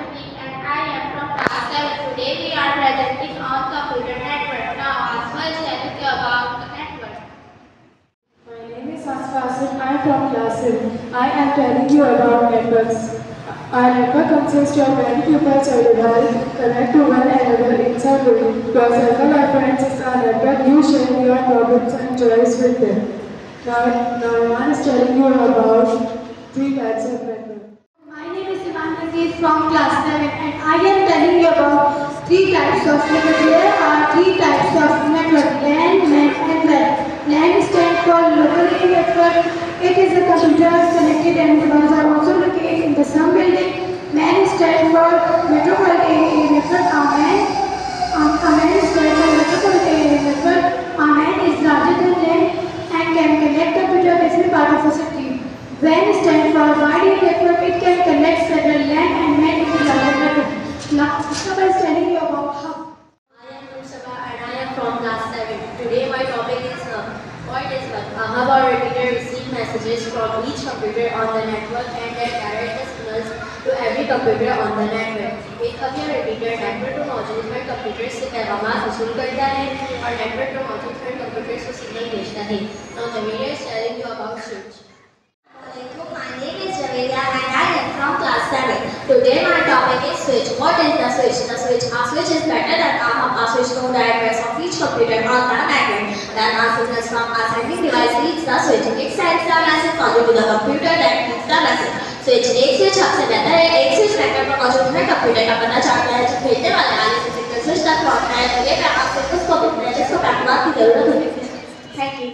And I am from class 7. Today we are presenting. Now is telling you about the. My name is I am from class 7. I am telling you about networks. Our network consists of many people cellular connect to one another inside room. Your circle of friends is our network. You share your problems and joys with them. Now, now I is telling you about three types of networks. Is from class 7 and I am telling you about three types of network. There are three types of network, LAN, MAN and WAN. LAN stands for locally network. It is a computer connected and devices are also located in the same building. MAN stands for metropolitan area network. A MAN, um, a MAN stands for metropolitan area network. A MAN is larger than LAN and can connect computer different part of a city. WAN stands A hub repeater receive messages from each computer on the network and then direct the signals to every computer on the network. एक hub या repeater network to मौजूद हर computer से पैगाम वसूल करता है और network to मौजूद हर कंप्यूटर को सिग्नल भेजता है. Now Jamelia is telling you about switch. My name is Javelia and I am from class 7. Today my topic is switch. What is the switch? The switch. A switch is better than a hub. A switch knows the address of each computer on the network. Then a signals from a sending reads the switch. It sends the message only to the computer that reads the message. so switch एक switch सबसे बेहतर है। एक switch network पर मौजूद हर computer का पता चाहता है। जो भेजने वाले आगे से सिग्नल स्विच तक पहुँचता है। तो ये पैगाम सिर्फ़ उसको भेजना है जिसको पैगाम की ज़रूरत होती है। Thank you